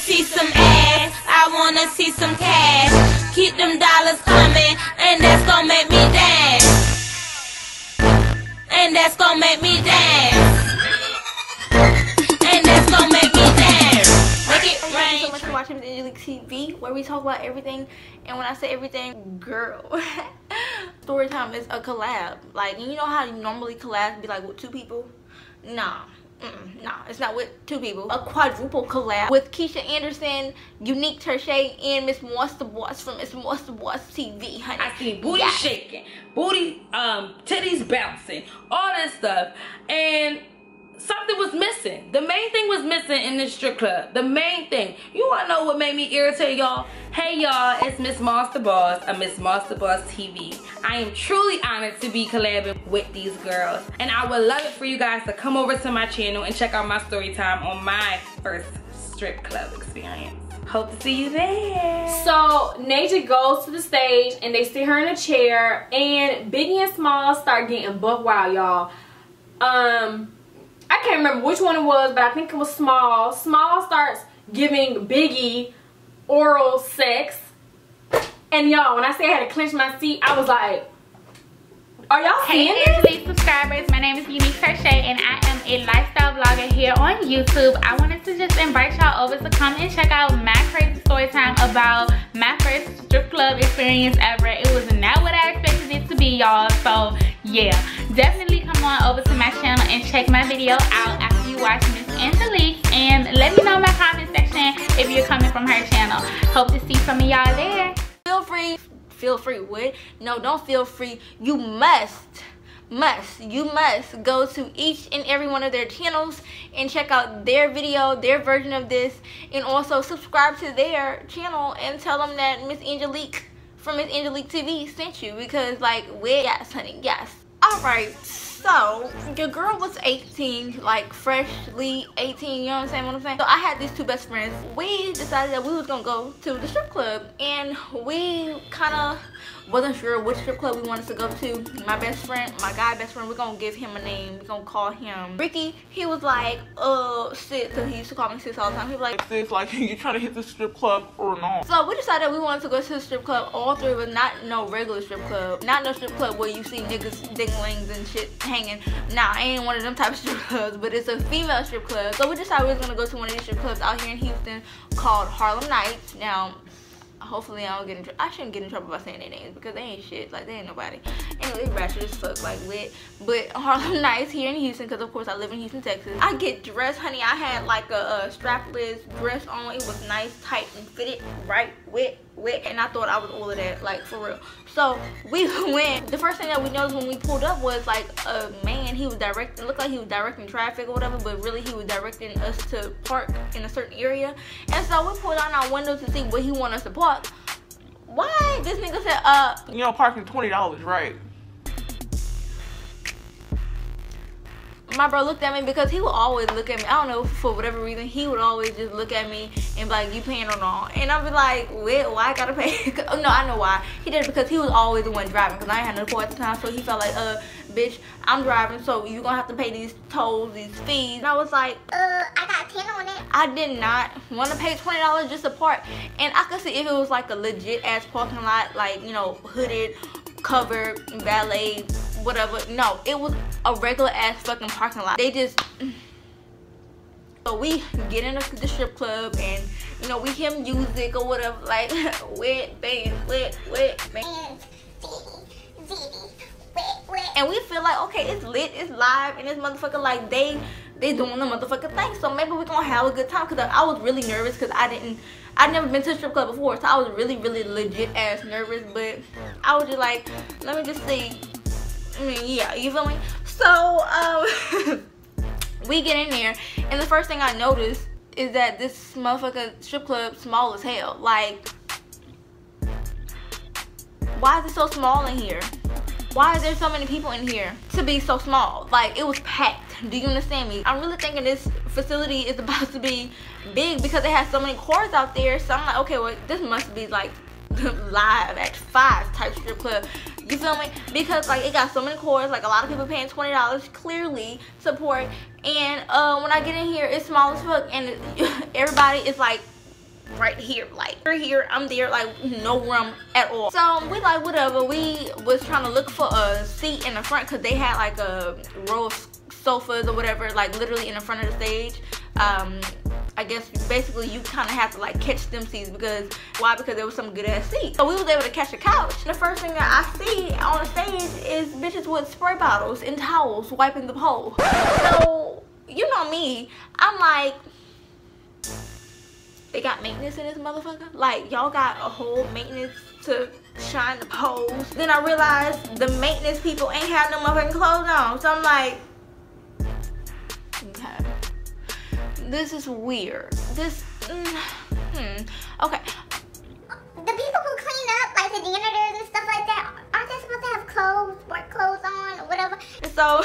see some ass. I wanna see some cash. Keep them dollars coming, and that's gonna make me dance. And that's gonna make me dance. And that's gonna make me dance. Make it Thank you so much for watching Miss Angelique TV, where we talk about everything. And when I say everything, girl, story time is a collab. Like you know how you normally collab be like with two people? Nah. Mm-mm, nah, it's not with two people. A quadruple collab with Keesha Anderson, Uneak Tershai, and Miss Moss the Boss from Miss Moss the Boss TV, honey. I see booty Yes. shaking, booty, um, titties bouncing, all that stuff, and something was missing. The main thing was missing in this strip club. The main thing. You wanna know what made me irritate y'all? Hey y'all, it's Miss Moss the Boss of Miss Moss the Boss TV. I am truly honored to be collabing with these girls, and I would love it for you guys to come over to my channel and check out my story time on my first strip club experience. Hope to see you there. So Naja goes to the stage and they sit her in a chair and Biggie and Small start getting buck wild, y'all. Um, I can't remember which one it was, but I think it was Small. Small starts giving Biggie oral sex. And y'all, when I say I had to clench my seat, I was like, are y'all Hey seeing this? Angelique subscribers, my name is Uneak Tershai and I am a lifestyle vlogger here on YouTube. I wanted to just invite y'all over to come and check out my crazy story time about my first strip club experience ever. It was not what I expected it to be, y'all. So yeah, definitely come on over to my channel and check my video out after you watch Miss Angelique. And let me know in my comment section if you're coming from her channel. Hope to see some of y'all there. feel free feel free what? No don't feel free. You must must you must go to each and every one of their channels and check out their video their version of this and also subscribe to their channel and tell them that miss angelique from miss angelique tv sent you because like where yes honey yes. All right so your girl was 18 like freshly 18 you know what i'm saying what i'm saying? So i had these two best friends. We decided that we was gonna go to the strip club and we kind of wasn't sure which strip club we wanted to go to. My best friend my guy best friend we're gonna give him a name. We're gonna call him ricky. He was like uh sis because he used to call me sis all the time. He was like Sis, like, you trying to hit the strip club or not? so we decided we wanted to go to the strip club, all three of us, not no regular strip club. Not no strip club where you see niggas dinglings and shit hanging. Nah, I ain't one of them type of strip clubs, but it's a female strip club. So we decided we was gonna go to one of these strip clubs out here in Houston called Harlem Nights. Now, hopefully I don't get in trouble. I shouldn't get in trouble by saying their names because they ain't shit. Like, they ain't nobody. Anyway, ratchet as fuck, like, lit. But Harlem Nights here in Houston, because of course I live in Houston, Texas. I get dressed, honey. I had like a, a strapless dress on. It was nice, tight, and fitted right, wet, wet. And I thought I was all of that, like, for real. So, we went. The first thing that we noticed when we pulled up was, like, a man. He was directing, looked like he was directing traffic or whatever, but really he was directing us to park in a certain area. And so we pulled down our windows to see where he wanted us to park. Why? This nigga said, uh, You know, parking $20, right? My bro looked at me because he would always look at me. I don't know for whatever reason he would always just look at me and be like, "You paying or not?" And I'd be like, "Wait, why I gotta pay?" oh, no, I know why. He did it because he was always the one driving because I ain't had no car at the time, so he felt like, "Uh, bitch, I'm driving, so you gonna have to pay these tolls, these fees." And I was like, Uh, I got 10 on it. I did not want to pay twenty dollars just to park, and I could see if it was like a legit ass parking lot, like you know, hooded, covered, valet, whatever. No, it was a regular ass fucking parking lot. They just. So we get in the, strip club and you know we hear music or whatever like wet bang wet wet bang And Ziggy, Ziggy, wet, wet. and we feel like okay it's lit it's live and this motherfucker like they they doing the motherfucking thing so maybe we gonna have a good time because I was really nervous because I didn't I'd never been to a strip club before so I was really really legit ass nervous but I was just like let me just see I mean yeah you feel me so um we get in there and the first thing I notice is that this motherfucker strip club small as hell like why is it so small in here why is there so many people in here to be so small? Like it was packed. Do you understand me? I'm really thinking this facility is about to be big because it has so many cars out there. So I'm like, okay, well this must be like live at five type strip club. You feel me? Because like it got so many cars, like a lot of people paying twenty dollars clearly support. And uh, when I get in here, it's small as fuck, and everybody is like right here. Like we're here, I'm there, like no room at all. So we like whatever. We was trying to look for a seat in the front because they had like a row of sofas or whatever, like literally in the front of the stage. Um, I guess basically you kind of have to like catch them seats because why? Because there was some good ass seats. So we was able to catch a couch. The first thing that I see on the stage is bitches with spray bottles and towels wiping the pole. So you know me, I'm like, they got maintenance in this motherfucker. Like y'all got a whole maintenance to shine the poles. Then I realized the maintenance people ain't have no motherfucking clothes on. So I'm like, this is weird. This, mm, hmm, okay. The people who clean up, like the janitors and stuff like that, aren't they supposed to have clothes, work clothes on, or whatever? So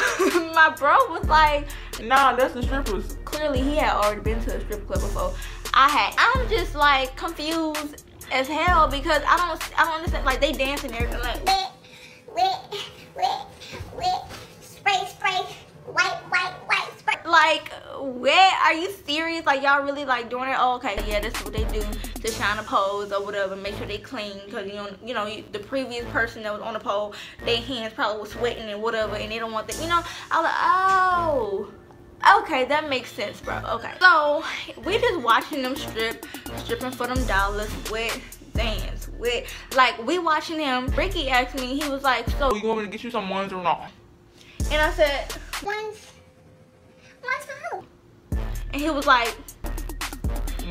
my bro was like, Nah, that's the strippers. clearly he had already been to a strip club before. I had. I'm just like confused as hell because I don't, I don't understand. Like they dancing there, like Wet, wet, wet, wet, spray, spray, white, white, white, spray. like where are you serious? Like y'all really like doing it? Oh, okay yeah that's what they do to shine a pose or whatever. Make sure they clean because you know you know the previous person that was on the pole their hands probably was sweating and whatever and they don't want that you know i was like oh okay that makes sense bro okay. So we just watching them strip stripping for them dollars with dance with like we watching him. Ricky asked me he was like so you want me to get you some ones or not? and i said One's, one's for who? And he was like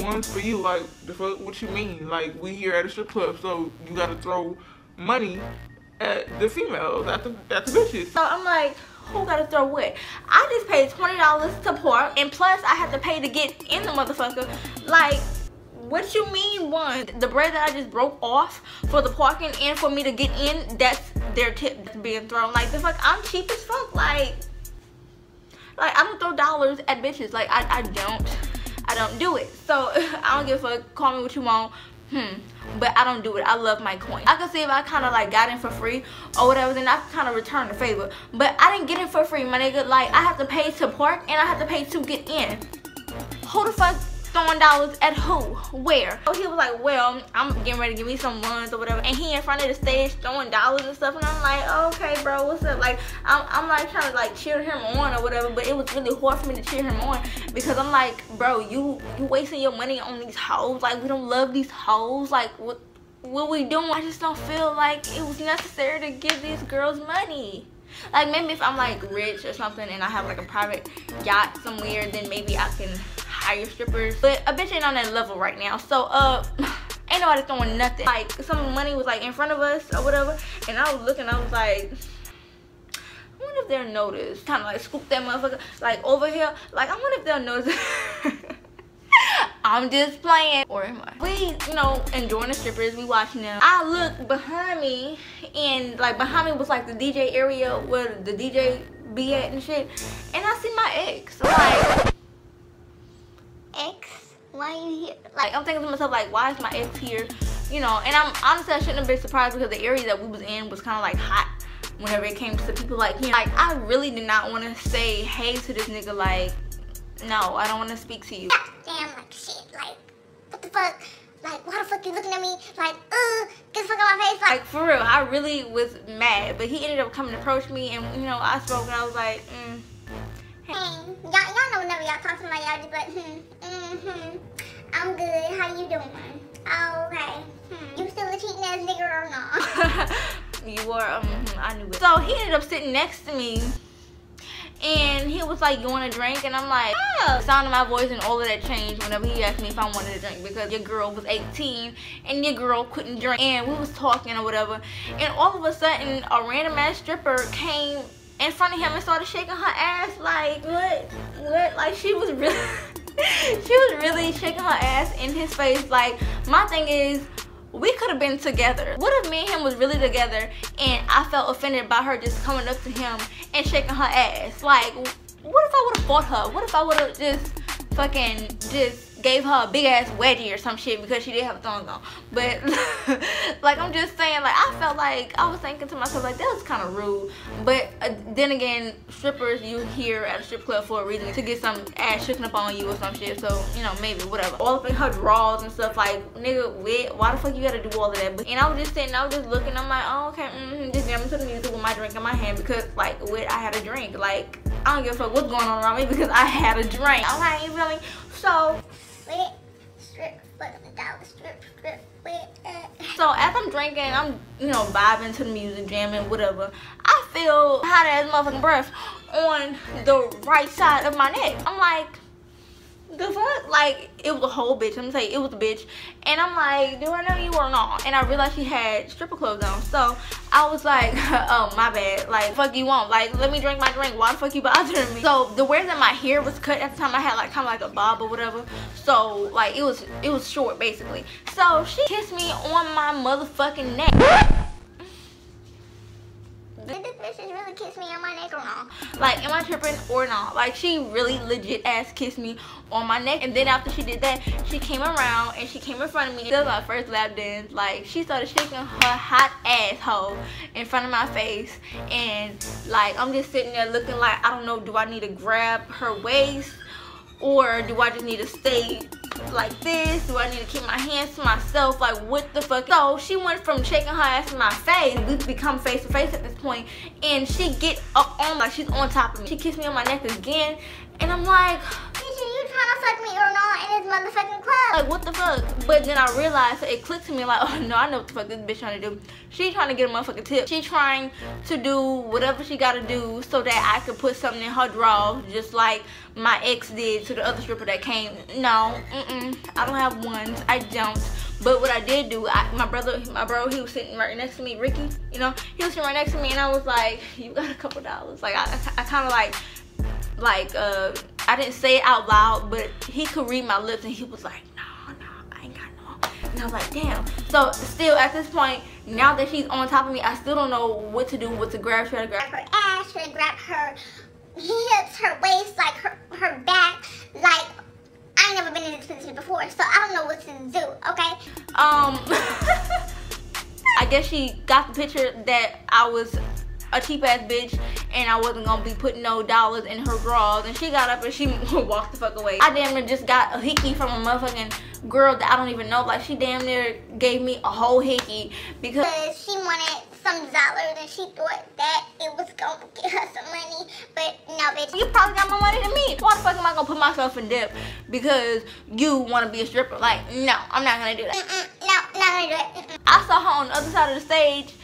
Ones for you, like the fuck? What you mean? Like we here at a strip club, so you gotta throw money at the females, at the at the bitches. So I'm like, who gotta throw what? I just paid twenty dollars to park, and plus I had to pay to get in the motherfucker. Like, what you mean one? The bread that I just broke off for the parking and for me to get in, that's their tip that's being thrown. Like the fuck, I'm cheap as fuck. Like, like I don't throw dollars at bitches. Like I, I don't, I don't do it. So I don't give a fuck. Call me what you want. Hmm. But I don't do it. I love my coin. I can see if I kind of like got in for free or whatever, then I kind of return the favor. But I didn't get it for free, my nigga. Like I have to pay to park and I have to pay to get in. Who the fuck throwing dollars at who? Where? So he was like, well, I'm getting ready to give me some ones or whatever. And he in front of the stage throwing dollars and stuff. And I'm like, okay, bro, what's up? Like, I'm, I'm like trying to like cheer him on or whatever. But it was really hard for me to cheer him on because I'm like, bro, you you wasting your money on these hoes. Like, we don't love these hoes. Like, what? What we doing? I just don't feel like it was necessary to give these girls money. Like maybe if I'm like rich or something and I have like a private yacht somewhere, then maybe I can hire strippers. But a bitch ain't on that level right now. So uh ain't nobody throwing nothing. Like some money was like in front of us or whatever. And I was looking, I was like, I wonder if they'll notice. Kind of like scoop that motherfucker like over here. Like I wonder if they'll notice. I'm just playing. Or am I? We, you know, enjoying the strippers. We watching them. I look behind me and like behind me was like the DJ area where the DJ be at and shit. And I see my ex. I'm like, X, why are you here? like I'm thinking to myself like, why is my ex here? You know, and I'm honestly I shouldn't have been surprised because the area that we was in was kind of like hot whenever it came to people like him. Like I really did not want to say hey to this nigga. Like, no, I don't want to speak to you. Damn, like shit, like, what the fuck? Like, why the fuck you looking at me? Like, uh, get the fuck out my face. Like, Like for real, I really was mad. But he ended up coming to approach me, and you know I spoke, and I was like, mm, hey, y'all, y'all know whenever y'all talk to my y'all just like, hmm, mm-hmm, I'm good. How you doing? Oh, okay. Hmm. You still a cheating ass nigga or not? you were, um, I knew it. So he ended up sitting next to me. And he was like, you want a drink? And I'm like, yeah. The sound of my voice and all of that changed whenever he asked me if I wanted a drink because your girl was 18 and your girl couldn't drink. And we was talking or whatever. And all of a sudden, a random ass stripper came in front of him and started shaking her ass like, what? What? Like, she was really, she was really shaking her ass in his face. Like, my thing is, we could have been together. What if me and him was really together and I felt offended by her just coming up to him and shaking her ass? Like, what if I would have fought her? What if I would have just fucking just gave her a big ass wedgie or some shit because she didn't have thong on. But like I'm just saying, like I felt like I was thinking to myself like that was kind of rude. But uh, then again, strippers you here at a strip club for a reason to get some ass shaken up on you or some shit. So you know maybe whatever. All up in her drawers and stuff like nigga, wait, why the fuck you gotta do all of that? But, and I was just sitting, I was just looking. I'm like, oh okay, mm-hmm, just jamming to the music with my drink in my hand because like with I had a drink. Like I don't give a fuck what's going on around me because I had a drink. You feel me? So Uh. So as I'm drinking, I'm you know vibing to the music, jamming, whatever. I feel hot as motherfucking breath on the right side of my neck. I'm like, the fuck? Like it was a whole bitch. I'm gonna say it was a bitch, and I'm like, do I know you or not? And I realized she had stripper clothes on, so I was like, oh my bad. Like fuck you want? Like let me drink my drink. Why the fuck you bothering me? So the way that my hair was cut at the time, I had like kind of like a bob or whatever. So like it was it was short basically. So she kissed me on my motherfucking neck. Really kiss me on my neck or not? Like, am I tripping or not? Like, she really legit ass kissed me on my neck. And then after she did that, she came around and she came in front of me. That was my first lap dance. Like, she started shaking her hot asshole in front of my face. And, like, I'm just sitting there looking like, I don't know, do I need to grab her waist? Or do I just need to stay like this? Do I need to keep my hands to myself? Like what the fuck? So she went from shaking her ass in my face, we've become face to face at this point, and she get up on like she's on top of me. She kissed me on my neck again, and I'm like, you trying to fuck me in this motherfucking club? like what the fuck? But then I realized it clicked to me like, oh no, I know what the fuck this bitch trying to do. She trying to get a motherfucking tip. She trying to do whatever she gotta do so that I could put something in her drawers, just like my ex did to the other stripper that came. No, mm-mm, I don't have ones. I don't. But what I did do, I, my brother, my bro, he was sitting right next to me, Ricky. You know, he was sitting right next to me, and I was like, "You got a couple dollars?" Like I, I kind of like like uh I didn't say it out loud, but he could read my lips and he was like, no, no, I ain't got no. And I was like, damn. So still at this point, now that she's on top of me, I still don't know what to do, what to grab, try to grab. Her ass, try to grab her hips, her waist, like her, her back. Like, I ain't never been in this position before, so I don't know what to do, okay? Um, I guess she got the picture that I was a cheap ass bitch and I wasn't gonna be putting no dollars in her drawers and she got up and she walked the fuck away. I damn near just got a hickey from a motherfucking girl that I don't even know. Like she damn near gave me a whole hickey because she wanted some dollars and she thought that it was gonna get her some money. But no, bitch. you probably got more money than me. Why the fuck am I gonna put myself in debt because you wanna be a stripper? Like, no, I'm not gonna do that. Mm-mm, no, not gonna do it. I saw her on the other side of the stage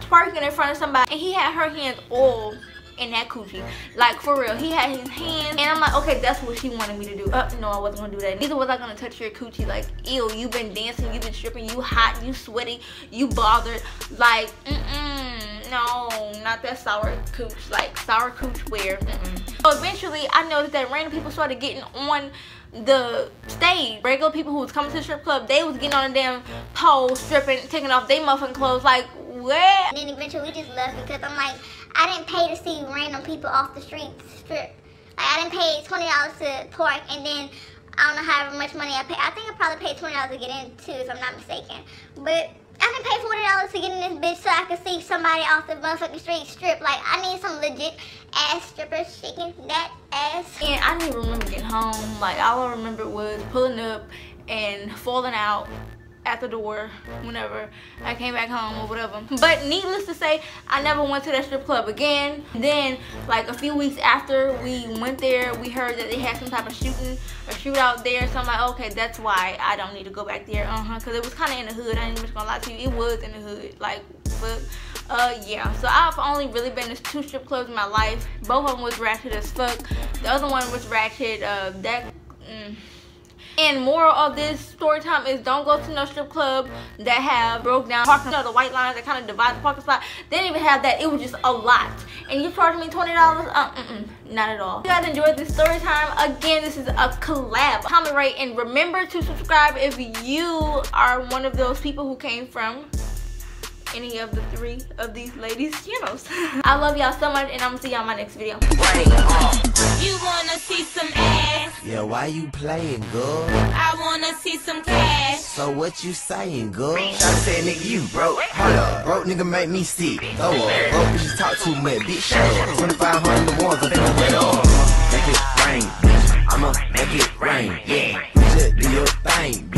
twerking in front of somebody and he had her hands all in that coochie. Like for real. He had his hands and I'm like, okay, that's what she wanted me to do. Uh, no, I wasn't gonna do that. Neither was I gonna touch your coochie. Like, ew, you've been dancing, you've been stripping, you hot, you sweaty, you bothered. Like, mm-mm, no, not that sour cooch. Like sour cooch wear. Mm-mm. So eventually I noticed that random people started getting on the stage. Regular people who was coming to the strip club, they was getting on a damn pole, stripping, taking off their muffin clothes. Like, where? And then eventually we just left because I'm like, I didn't pay to see random people off the street strip. Like I didn't pay twenty dollars to park and then I don't know how much money I paid. I think I probably paid twenty dollars to get in too, if I'm not mistaken. But I didn't pay forty dollars to get in this bitch so I could see somebody off the motherfucking street strip. Like I need some legit ass strippers shaking that ass. And I didn't even remember getting home. Like all I remember was pulling up and falling out at the door whenever I came back home or whatever. But needless to say, I never went to that strip club again. Then, like a few weeks after we went there, we heard that they had some type of shooting or shootout there. So I'm like, okay, that's why I don't need to go back there. Uh-huh, because it was kind of in the hood. I ain't even gonna lie to you. It was in the hood. Like, but uh yeah so i've only really been to two strip clubs in my life both of them was ratchet as fuck the other one was ratchet uh that mm. And moral of this story time is don't go to no strip club that have broke down parking you know, the white lines that kind of divide the parking spot. They didn't even have that. It was just a lot. And you charged me 20 dollars? Uh, mm -mm, not at all. If you guys enjoyed this story time again this is a collab. Comment rate and remember to subscribe if you are one of those people who came from any of the three of these ladies' channels. I love y'all so much and I'm gonna see y'all in my next video. You wanna see some ass? Yeah, why you playing, girl? I wanna see some cash. So what you saying, girl? Try to say, nigga, you broke. Hold up, broke nigga make me sick. Throw up, broke bitches talk too much, bitch. Show up. 2500 the ones I'm finna wet up. Make it rain, bitch. I'ma make it rain, yeah. Just do your thing,